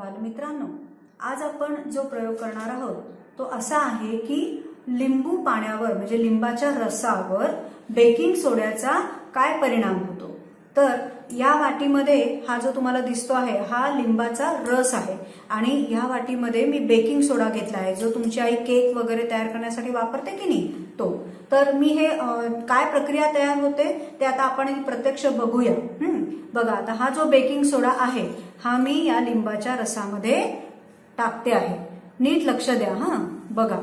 बालमित्रांनो आज आपण जो प्रयोग करणार आहोत तो असा आहे की लिंबू पाण्यावर म्हणजे लिंबाच्या रसावर बेकिंग सोड्याचा काय परिणाम होतो? तर या वाटीमध्ये हा जो तुम्हाला दिसतो आहे हा लिंबाचा रस आहे. आणि या वाटीमध्ये मी बेकिंग सोडा घेतला आहे. जो तुमची आई केक वगैरे तयार करण्यासाठी वापरते की नाही तो. तर मी हे काय प्रक्रिया तयार होते ते आता आपण प्रत्यक्ष बघूया. बघा आता हा जो बेकिंग सोडा आहे हा मी या लिंबाच्या रसामध्ये टाकते आहे. नीट लक्ष द्या हा. बघा.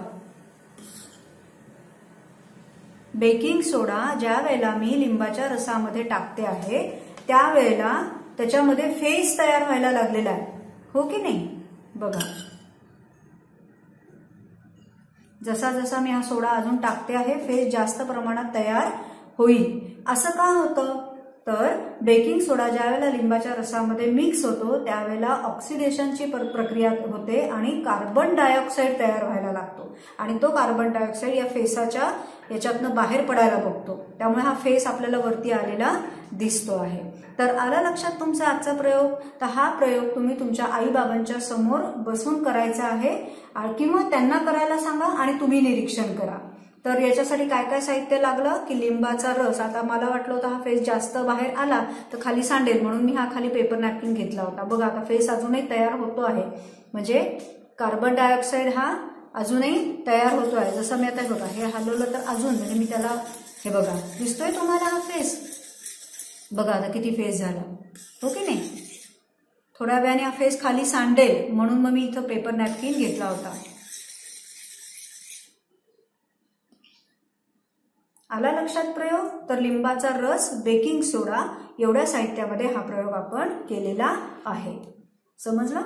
बेकिंग सोडा ज्या वेळेला मी लिंबाच्या रसामध्ये टाकते आहे त्यावेळेला त्याच्यामध्ये फेस तयार व्हायला लागलेला आहे. हो की नाही? बघा. जसा जसा मी हा सोडा अजून टाकते आहे फेस जास्त प्रमाणात तयार होईल. असं का होतं? तर बेकिंग सोडा ज्यावेळेला लिंबाच्या रसामध्ये मिक्स होतो त्यावेळेला ऑक्सिडेशनची प्रक्रिया होते आणि कार्बन डायऑक्साईड तयार व्हायला लागतो. आणि तो कार्बन डायऑक्साईड या फेसाच्या याच्यातनं बाहेर पडायला बघतो. त्यामुळे हा फेस आपल्याला वरती आलेला दिसतो आहे. तर आला लक्षात तुमचा आजचा प्रयोग? तर हा प्रयोग तुम्ही तुमच्या आईबाबांच्या समोर बसून करायचा आहे. किंवा त्यांना करायला सांगा आणि तुम्ही निरीक्षण करा. तर याच्यासाठी काय काय साहित्य लागलं? की लिंबाचा रस. आता मला वाटलं होतं हा फेस जास्त बाहेर आला तर खाली सांडेल. म्हणून मी हा खाली पेपर नॅपकिन घेतला होता. बघा आता फेस अजूनही तयार होतो आहे. म्हणजे कार्बन डायऑक्साईड हा अजूनही तयार होतो आहे. जसं मी आता बघा हे हलवलं तर अजून म्हणजे मी त्याला हे बघा दिसतोय तुम्हाला हा फेस? बघा आता किती फेस झाला. हो की नाही? थोड्या वेळाने हा फेस खाली सांडेल. म्हणून मग मी इथं पेपर नॅपकिन घेतला होता. आला लक्षात प्रयोग? तर लिंबाचा रस बेकिंग सोडा एवढ्या साहित्यामध्ये हा प्रयोग आपण केलेला आहे. समजला?